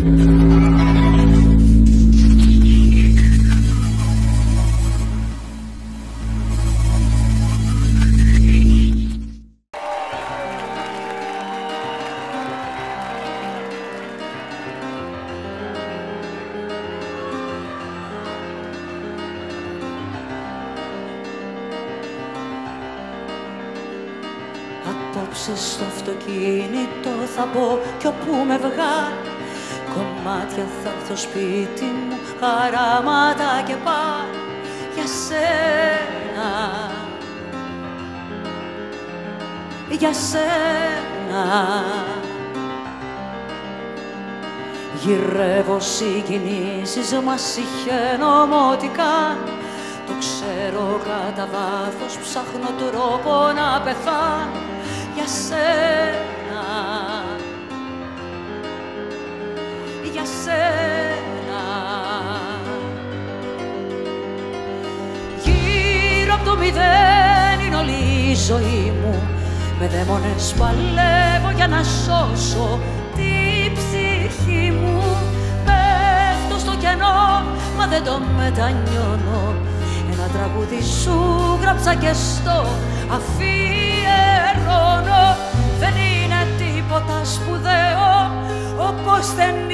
Απόψε στο αυτοκίνητο θα μπω κι όπου με βγάλει Κομμάτια θα έρθω σπίτι μου, χαράματα και πάλι για σένα. Για σένα. Γυρεύω συγκινήσεις μας συχαίνω ό,τι κάνω Το ξέρω κατά βάθος ψάχνω τρόπο να πεθάνω. Για σένα για σένα. Γύρω από το μηδέν είναι όλη η ζωή μου. Με δαίμονες παλεύω για να σώσω τη ψυχή μου. Πέφτω στο κενό μα δεν το μετανιώνω. Ένα τραγούδι σου γράψα και στο αφιερώνω. Δεν είναι τίποτα σπουδαίο όπως δεν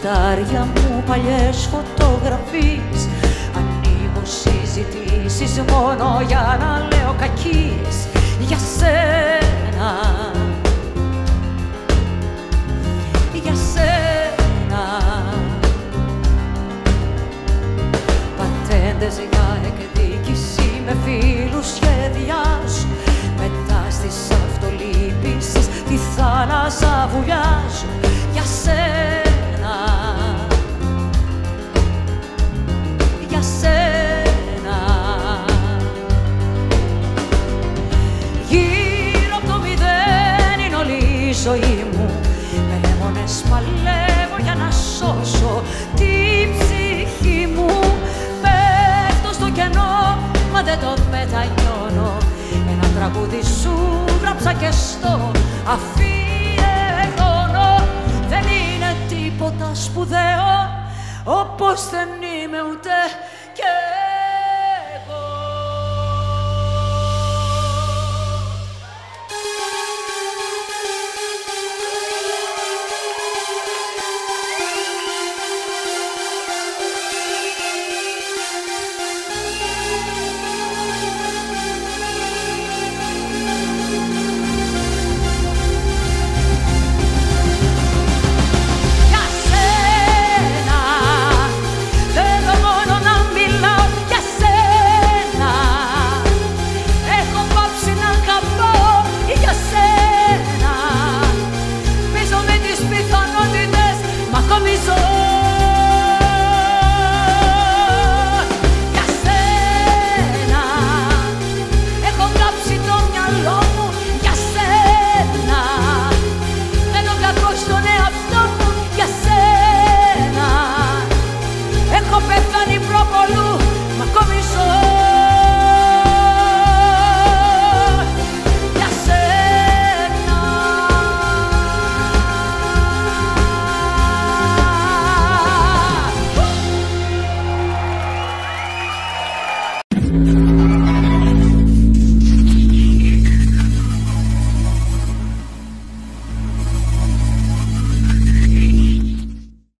σιρτάρια μου παλιές φωτογραφίες. Ανοίγω συζητήσεις μόνο για να λέω κακίες. Για σένα. Για σένα. Πατέντες για εκδίκηση με φίλους σχεδιάζω Μετά στις αυτολύπησεις τη θάλασσα βουλιάζω ζωή μου. Με λέμονες παλεύω για να σώσω τη ψυχή μου. Πέφτω στο κενό μα δεν το μετανιώνω Ένα τραγούδι σου γράψα και στο αφιερώνω. Δεν είναι τίποτα σπουδαίο όπως δεν είμαι ούτε